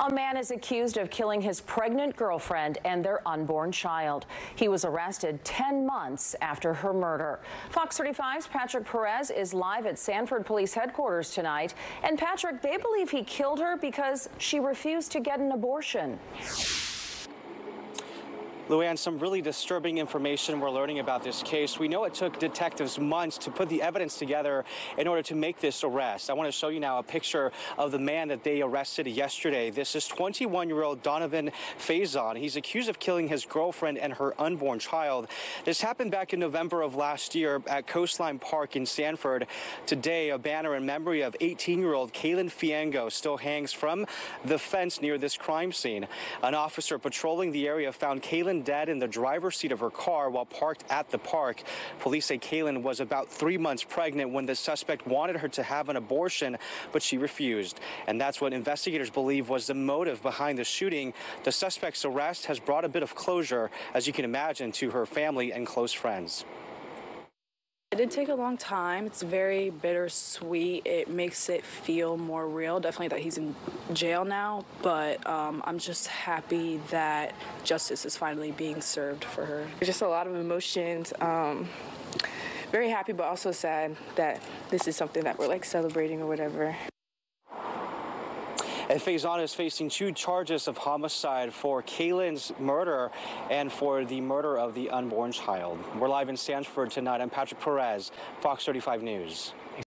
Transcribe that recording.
A man is accused of killing his pregnant girlfriend and their unborn child. He was arrested 10 months after her murder. Fox 35's Patrick Perez is live at Sanford Police Headquarters tonight. And Patrick, they believe he killed her because she refused to get an abortion. Luann, some really disturbing information we're learning about this case. We know it took detectives months to put the evidence together in order to make this arrest. I want to show you now a picture of the man that they arrested yesterday. This is 21-year-old Donovan Faison. He's accused of killing his girlfriend and her unborn child. This happened back in November of last year at Coastline Park in Sanford. Today, a banner in memory of 18-year-old Kaylin Fiengo still hangs from the fence near this crime scene. An officer patrolling the area found Kaylin dead in the driver's seat of her car while parked at the park. Police say Kaylin was about three months pregnant when the suspect wanted her to have an abortion, but she refused. And that's what investigators believe was the motive behind the shooting. The suspect's arrest has brought a bit of closure, as you can imagine, to her family and close friends. It did take a long time. It's very bittersweet. It makes it feel more real. Definitely that he's in jail now, but um, I'm just happy that justice is finally being served for her. Just a lot of emotions. Um, very happy, but also sad that this is something that we're like celebrating or whatever. And Faison is facing two charges of homicide for Kaylin's murder and for the murder of the unborn child. We're live in Sanford tonight. I'm Patrick Perez, Fox 35 News.